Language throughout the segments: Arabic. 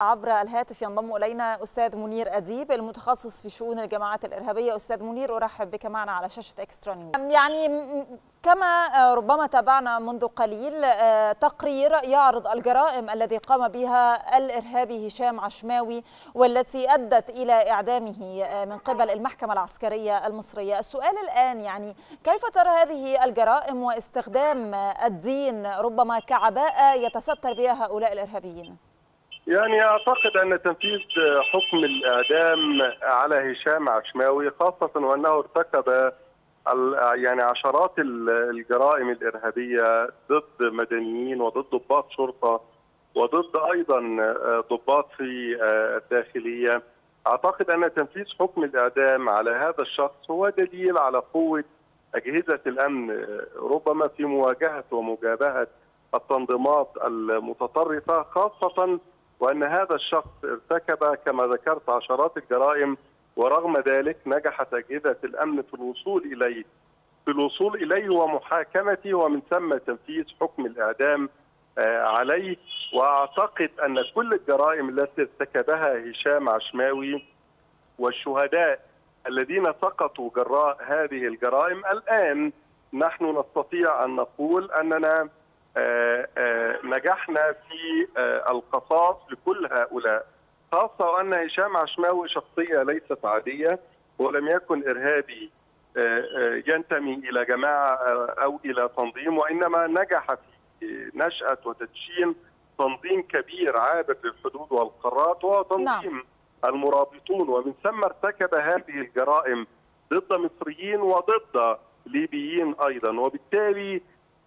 عبر الهاتف ينضم إلينا أستاذ منير أديب المتخصص في شؤون الجماعات الإرهابية. أستاذ منير أرحب بك معنا على شاشة إكسترا نيوز. يعني كما ربما تابعنا منذ قليل تقرير يعرض الجرائم الذي قام بها الإرهابي هشام عشماوي والتي أدت إلى إعدامه من قبل المحكمة العسكرية المصرية. السؤال الآن يعني كيف ترى هذه الجرائم واستخدام الدين ربما كعباءة يتستر بها هؤلاء الإرهابيين؟ يعني أعتقد أن تنفيذ حكم الإعدام على هشام عشماوي خاصة وأنه ارتكب يعني عشرات الجرائم الإرهابية ضد مدنيين وضد ضباط شرطة وضد أيضا ضباط في الداخلية. أعتقد أن تنفيذ حكم الإعدام على هذا الشخص هو دليل على قوة أجهزة الأمن ربما في مواجهة ومجابهة التنظيمات المتطرفة خاصة وأن هذا الشخص ارتكب كما ذكرت عشرات الجرائم ورغم ذلك نجحت أجهزة الأمن في الوصول إليه. في الوصول إليه ومحاكمته ومن ثم تنفيذ حكم الإعدام عليه. وأعتقد أن كل الجرائم التي ارتكبها هشام عشماوي والشهداء الذين سقطوا جراء هذه الجرائم الآن نحن نستطيع أن نقول آآ نجحنا في القصاص لكل هؤلاء خاصة وأن هشام عشماوي شخصية ليست عادية ولم يكن إرهابي ينتمي إلى جماعة أو إلى تنظيم وإنما نجح في نشأة وتدشين تنظيم كبير عابر للحدود والقارات وهو تنظيم نعم. المرابطون ومن ثم ارتكب هذه الجرائم ضد مصريين وضد ليبيين أيضا وبالتالي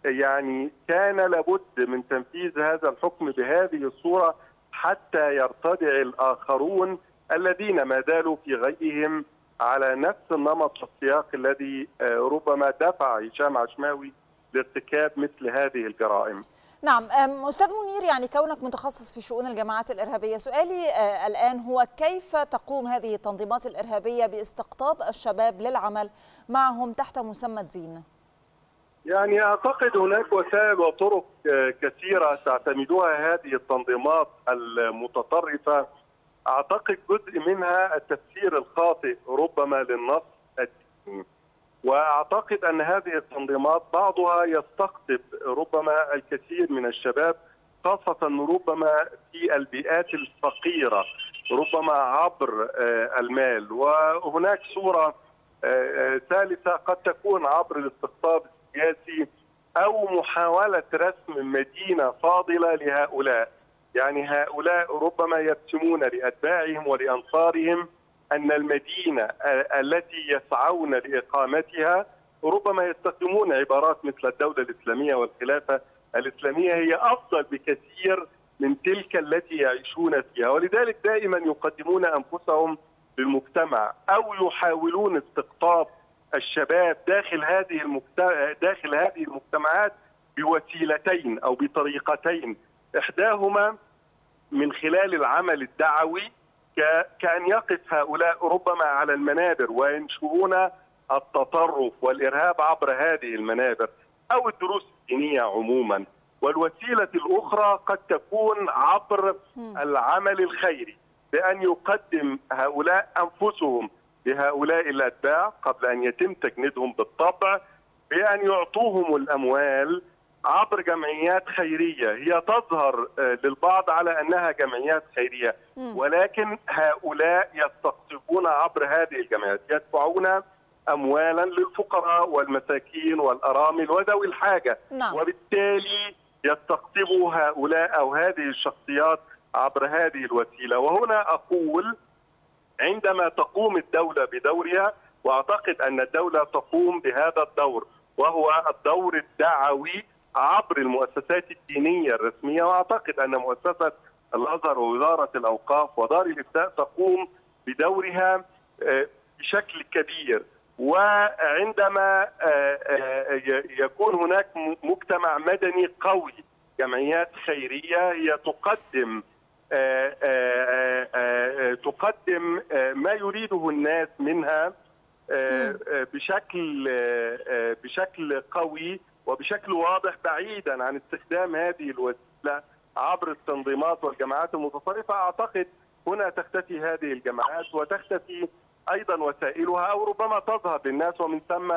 يعني كان لابد من تنفيذ هذا الحكم بهذه الصورة حتى يرتدع الآخرون الذين ما زالوا في غيهم على نفس النمط والسياق الذي ربما دفع هشام عشماوي لارتكاب مثل هذه الجرائم. نعم أستاذ منير يعني كونك متخصص في شؤون الجماعات الإرهابية سؤالي الآن هو كيف تقوم هذه التنظيمات الإرهابية باستقطاب الشباب للعمل معهم تحت مسمى الدين؟ يعني أعتقد هناك وسائل وطرق كثيرة تعتمدها هذه التنظيمات المتطرفة. أعتقد جزء منها التفسير الخاطئ ربما للنص الديني. وأعتقد أن هذه التنظيمات بعضها يستقطب ربما الكثير من الشباب خاصة ربما في البيئات الفقيرة ربما عبر المال. وهناك صورة ثالثة قد تكون عبر الاستقطاب السياسي أو محاولة رسم مدينة فاضلة لهؤلاء. يعني هؤلاء ربما يرسمون لأتباعهم ولأنصارهم أن المدينة التي يسعون لإقامتها ربما يستخدمون عبارات مثل الدولة الإسلامية والخلافة. الإسلامية هي أفضل بكثير من تلك التي يعيشون فيها ولذلك دائما يقدمون أنفسهم للمجتمع أو يحاولون استقطاب الشباب داخل هذه المجتمع داخل هذه المجتمعات بوسيلتين أو بطريقتين. إحداهما من خلال العمل الدعوي كأن يقف هؤلاء ربما على المنابر وينشرون التطرف والإرهاب عبر هذه المنابر أو الدروس الدينية عموما. والوسيلة الأخرى قد تكون عبر العمل الخيري بأن يقدم هؤلاء أنفسهم لهؤلاء الأتباع قبل أن يتم تجنيدهم بالطبع بأن يعطوهم الأموال عبر جمعيات خيرية. هي تظهر للبعض على أنها جمعيات خيرية. ولكن هؤلاء يستقطبون عبر هذه الجمعيات يدفعون اموالا للفقراء والمساكين والأرامل وذوي الحاجة. نعم. وبالتالي يستقطبوا هؤلاء أو هذه الشخصيات عبر هذه الوسيلة. وهنا أقول عندما تقوم الدولة بدورها وأعتقد أن الدولة تقوم بهذا الدور وهو الدور الدعوي عبر المؤسسات الدينية الرسمية. وأعتقد أن مؤسسة الأزهر ووزارة الأوقاف ودار الإفتاء تقوم بدورها بشكل كبير. وعندما يكون هناك مجتمع مدني قوي جمعيات خيرية هي تقدم تقدم ما يريده الناس منها بشكل بشكل قوي وبشكل واضح بعيدا عن استخدام هذه الوسيلة عبر التنظيمات والجماعات المتطرفه أعتقد هنا تختفي هذه الجماعات وتختفي أيضا وسائلها أو ربما تظهر للناس ومن ثم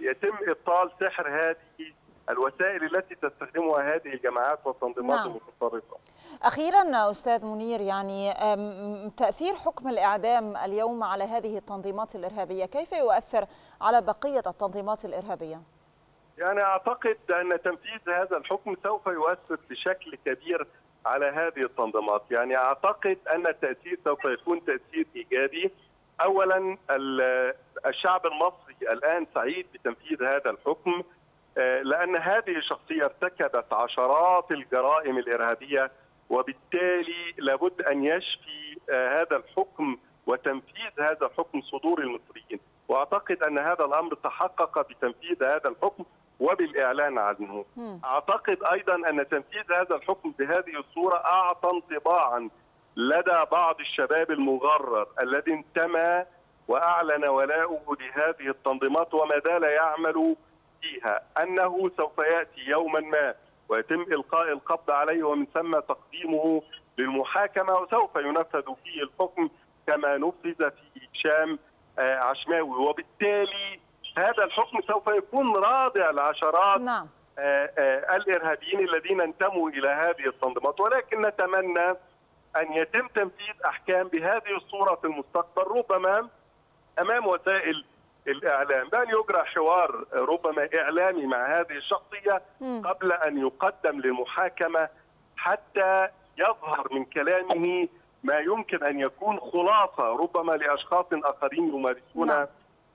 يتم إبطال سحر هذه الوسائل التي تستخدمها هذه الجماعات والتنظيمات نعم. المتطرفة. أخيرا أستاذ منير يعني تأثير حكم الإعدام اليوم على هذه التنظيمات الإرهابية كيف يؤثر على بقية التنظيمات الإرهابية؟ يعني أعتقد أن تنفيذ هذا الحكم سوف يؤثر بشكل كبير على هذه التنظيمات، يعني أعتقد أن التأثير سوف يكون تأثير إيجابي. اولا الشعب المصري الآن سعيد بتنفيذ هذا الحكم لأن هذه الشخصية ارتكبت عشرات الجرائم الإرهابية وبالتالي لابد أن يشفي هذا الحكم وتنفيذ هذا الحكم صدور المصريين. وأعتقد أن هذا الأمر تحقق بتنفيذ هذا الحكم وبالإعلان عنه. أعتقد أيضا أن تنفيذ هذا الحكم بهذه الصورة أعطى انطباعا لدى بعض الشباب المغرر الذي انتمى وأعلن ولاؤه لهذه التنظيمات وما زال يعمل فيها أنه سوف يأتي يوما ما ويتم إلقاء القبض عليه ومن ثم تقديمه للمحاكمة وسوف ينفذ فيه الحكم كما نفذ في هشام عشماوي. وبالتالي هذا الحكم سوف يكون رادع لعشرات نعم. الإرهابيين الذين انتموا إلى هذه التنظيمات ولكن نتمنى أن يتم تنفيذ أحكام بهذه الصورة في المستقبل. ربما أمام وسائل الإعلام. بان يجرى حوار ربما إعلامي مع هذه الشخصية قبل أن يقدم للمحاكمة حتى يظهر من كلامه ما يمكن أن يكون خلاصة ربما لأشخاص آخرين يمارسون نعم.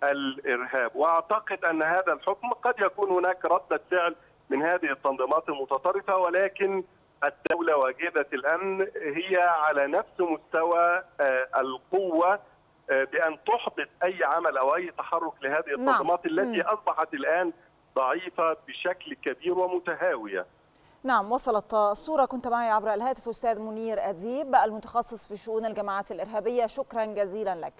الإرهاب. وأعتقد أن هذا الحكم قد يكون هناك رده فعل من هذه التنظيمات المتطرفة ولكن الدولة واجهه الأمن هي على نفس مستوى القوة بأن تحبط أي عمل أو أي تحرك لهذه التنظيمات نعم. التي أصبحت الآن ضعيفة بشكل كبير ومتهاوية. نعم وصلت الصورة كنت معي عبر الهاتف أستاذ منير أديب المتخصص في شؤون الجماعات الإرهابية شكرا جزيلا لك